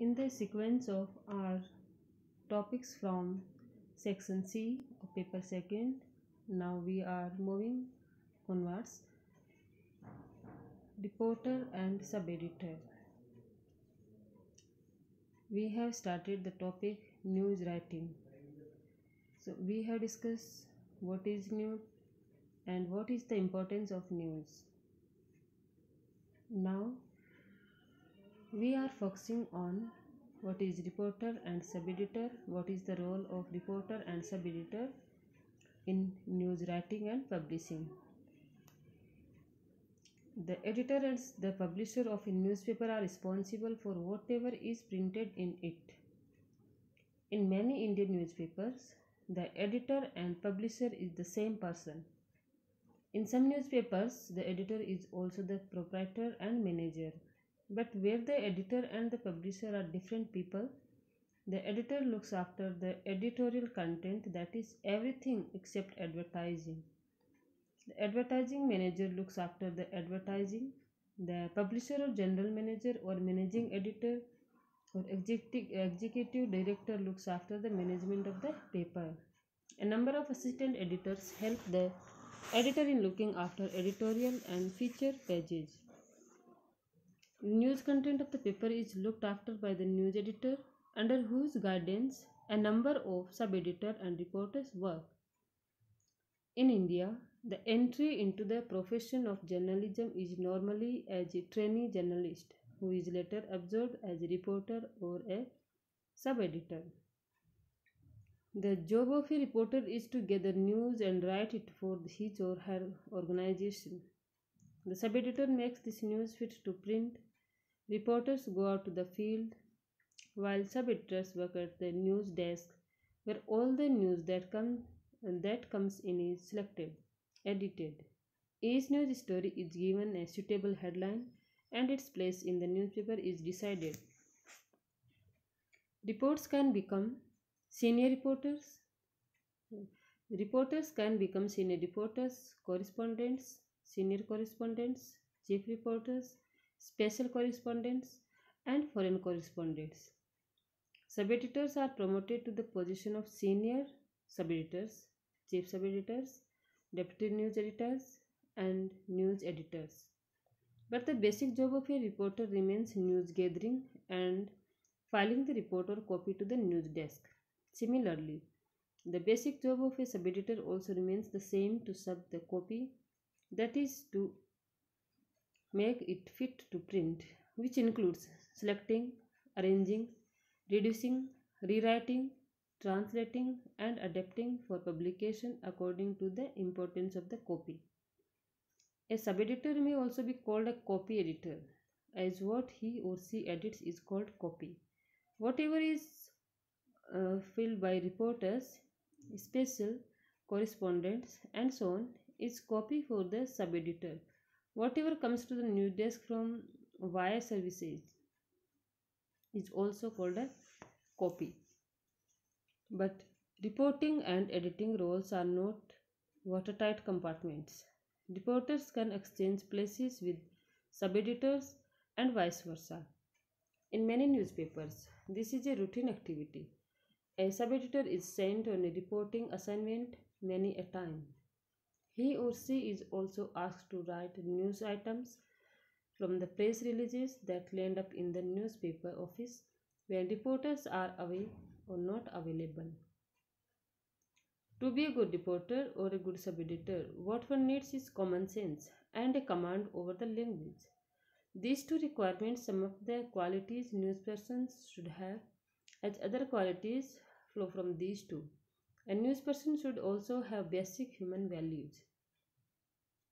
in the sequence of our topics from section C of paper second now we are moving onwards. Reporter and sub-editor. We have started the topic news writing. So we have discussed what is news and what is the importance of news. Now we are focusing on what is reporter and sub-editor what is the role of reporter and sub-editor in news writing and publishing. The editor and the publisher of a newspaper are responsible for whatever is printed in it. In many indian newspapers the editor and publisher is the same person. In some newspapers the editor is also the proprietor and manager but where the editor and the publisher are different people, the editor looks after the editorial content that is everything except advertising. The advertising manager looks after the advertising. The publisher or general manager or managing editor or executive, director looks after the management of the paper. A number of assistant editors help the editor in looking after editorial and feature pages. News content of the paper is looked after by the news editor, under whose guidance a number of sub editor and reporters work. In India, the entry into the profession of journalism is normally as a trainee journalist who is later absorbed as a reporter or a sub editor. The job of a reporter is to gather news and write it for his or her organization. The sub editor makes this news fit to print Reporters go out to the field while sub-editors work at the news desk where all the news that comes that comes in is selected, edited. Each news story is given a suitable headline and its place in the newspaper is decided. Reports can become senior reporters. Reporters can become senior reporters, correspondents, senior correspondents, chief reporters, special correspondents, and foreign correspondents. Sub-editors are promoted to the position of senior sub-editors, chief sub-editors, deputy news editors, and news editors. But the basic job of a reporter remains news gathering and filing the report or copy to the news desk. Similarly, the basic job of a sub-editor also remains the same to sub the copy, that is to make it fit to print, which includes selecting, arranging, reducing, rewriting, translating, and adapting for publication according to the importance of the copy. A sub-editor may also be called a copy editor, as what he or she edits is called copy. Whatever is uh, filled by reporters, special correspondents, and so on is copy for the sub-editor Whatever comes to the news desk from wire services is also called a copy. But reporting and editing roles are not watertight compartments. Reporters can exchange places with sub-editors and vice versa. In many newspapers, this is a routine activity. A sub-editor is sent on a reporting assignment many a time. He or she is also asked to write news items from the press releases that land up in the newspaper office when reporters are away or not available. To be a good reporter or a good sub-editor, what one needs is common sense and a command over the language. These two requirements some of the qualities newspersons should have, as other qualities flow from these two. A newsperson should also have basic human values.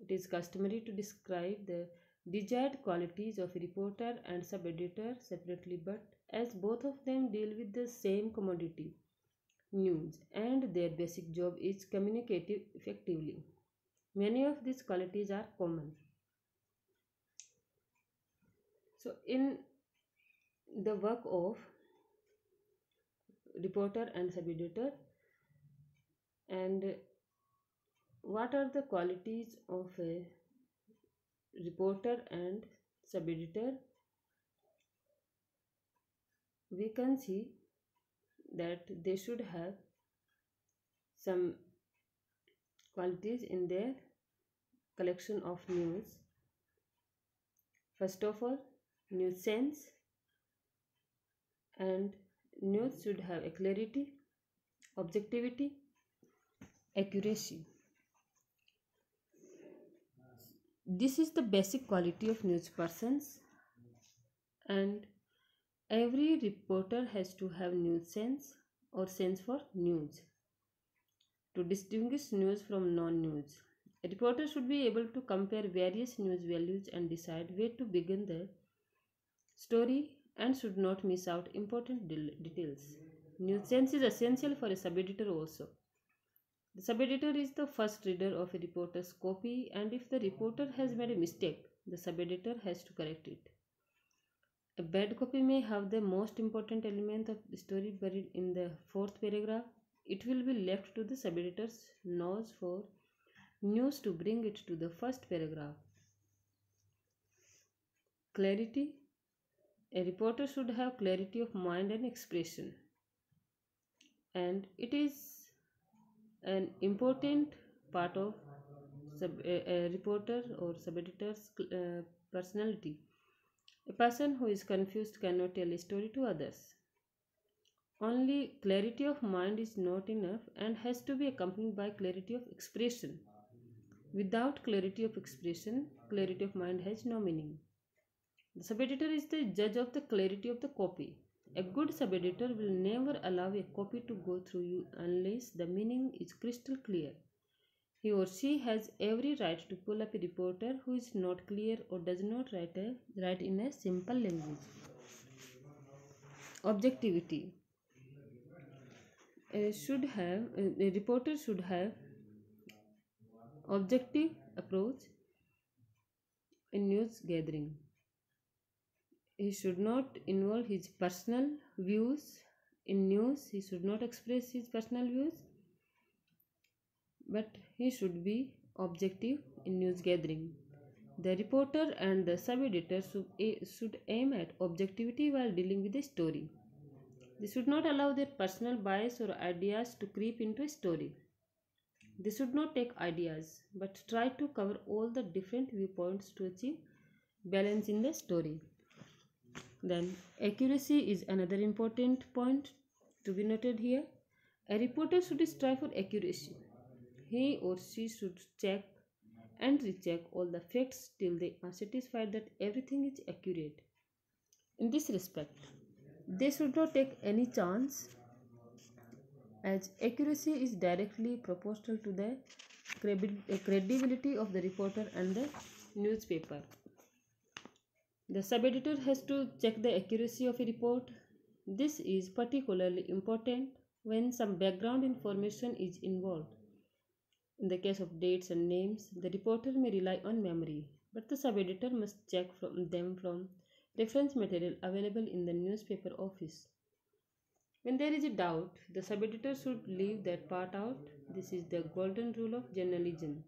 It is customary to describe the desired qualities of a reporter and sub-editor separately but as both of them deal with the same commodity, news, and their basic job is communicative effectively. Many of these qualities are common. So in the work of reporter and sub-editor and what are the qualities of a reporter and sub-editor? We can see that they should have some qualities in their collection of news. First of all news sense and news should have a clarity objectivity accuracy this is the basic quality of news persons and every reporter has to have news sense or sense for news. To distinguish news from non-news a reporter should be able to compare various news values and decide where to begin the story and should not miss out important details. News sense is essential for a sub-editor also the sub-editor is the first reader of a reporter's copy and if the reporter has made a mistake, the sub-editor has to correct it. A bad copy may have the most important element of the story buried in the fourth paragraph. It will be left to the sub-editor's nose for news to bring it to the first paragraph. Clarity A reporter should have clarity of mind and expression. And it is an important part of sub, a, a reporter or sub-editor's uh, personality. A person who is confused cannot tell a story to others. Only clarity of mind is not enough and has to be accompanied by clarity of expression. Without clarity of expression, clarity of mind has no meaning. The sub-editor is the judge of the clarity of the copy. A good sub-editor will never allow a copy to go through you unless the meaning is crystal clear. He or she has every right to pull up a reporter who is not clear or does not write, a, write in a simple language. Objectivity should have a reporter should have objective approach in news gathering he should not involve his personal views in news he should not express his personal views but he should be objective in news gathering. The reporter and the sub-editor should aim at objectivity while dealing with the story. They should not allow their personal bias or ideas to creep into a story. They should not take ideas but try to cover all the different viewpoints to achieve balance in the story then accuracy is another important point to be noted here. A reporter should strive for accuracy. He or she should check and recheck all the facts till they are satisfied that everything is accurate. In this respect, they should not take any chance as accuracy is directly proportional to the credibility of the reporter and the newspaper. The sub-editor has to check the accuracy of a report. This is particularly important when some background information is involved. In the case of dates and names, the reporter may rely on memory, but the sub-editor must check from them from reference material available in the newspaper office. When there is a doubt, the sub-editor should leave that part out. This is the golden rule of journalism.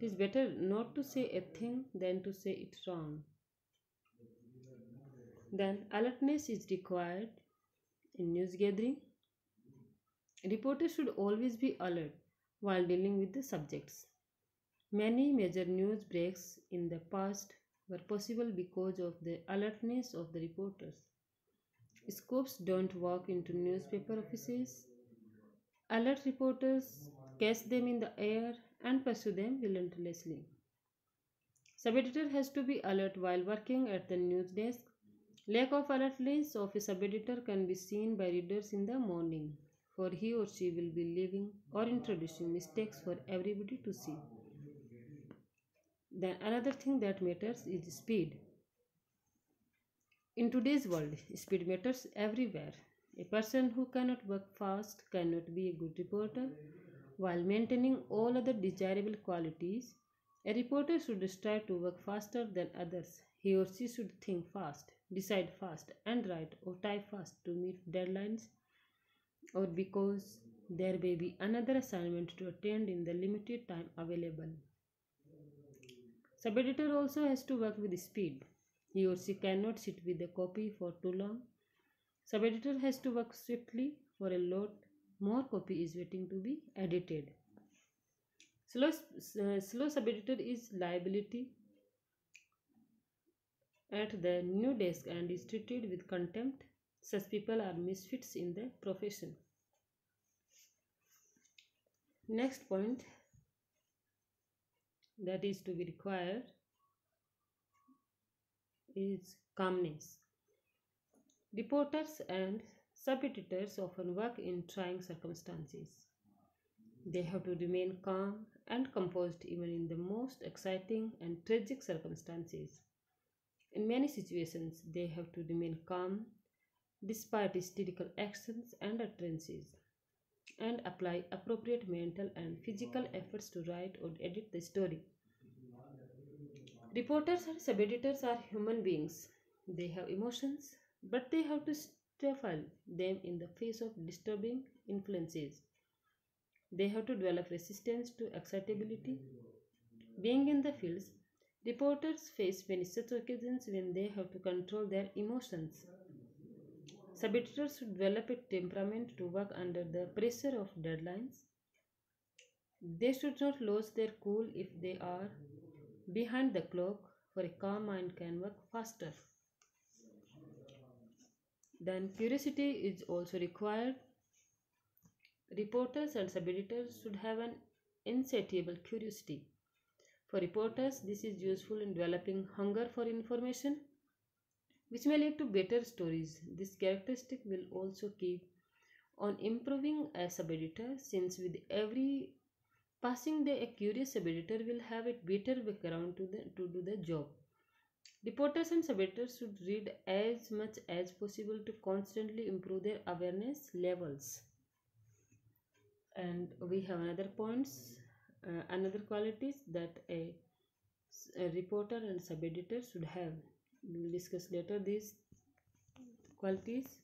It is better not to say a thing than to say it wrong. Then alertness is required in news gathering. Reporters should always be alert while dealing with the subjects. Many major news breaks in the past were possible because of the alertness of the reporters. Scopes don't walk into newspaper offices. Alert reporters catch them in the air and pursue them relentlessly. Sub-editor has to be alert while working at the news desk Lack of alertness of a sub-editor can be seen by readers in the morning, for he or she will be leaving or introducing mistakes for everybody to see. Then another thing that matters is speed. In today's world, speed matters everywhere. A person who cannot work fast cannot be a good reporter. While maintaining all other desirable qualities, a reporter should strive to work faster than others. He or she should think fast decide fast and write or type fast to meet deadlines or because there may be another assignment to attend in the limited time available. Sub-editor also has to work with speed. He or she cannot sit with the copy for too long. Sub-editor has to work swiftly for a lot more copy is waiting to be edited. Slow, uh, slow sub-editor is liability at the new desk and is treated with contempt. Such people are misfits in the profession. Next point that is to be required is calmness. Reporters and sub-editors often work in trying circumstances. They have to remain calm and composed even in the most exciting and tragic circumstances. In many situations, they have to remain calm despite hysterical actions and utterances and apply appropriate mental and physical efforts to write or edit the story. Reporters and sub editors are human beings. They have emotions, but they have to stifle them in the face of disturbing influences. They have to develop resistance to excitability. Being in the fields, reporters face many such occasions when they have to control their emotions. Sub-editors should develop a temperament to work under the pressure of deadlines. They should not lose their cool if they are behind the clock, for a calm mind can work faster. Then curiosity is also required. Reporters and sub-editors should have an insatiable curiosity. For reporters, this is useful in developing hunger for information which may lead to better stories. This characteristic will also keep on improving as sub-editor since with every passing day a curious sub-editor will have a better background to, the, to do the job. Reporters and sub-editors should read as much as possible to constantly improve their awareness levels. And we have another points, uh, another qualities that a, a reporter and sub-editor should have. We will discuss later these qualities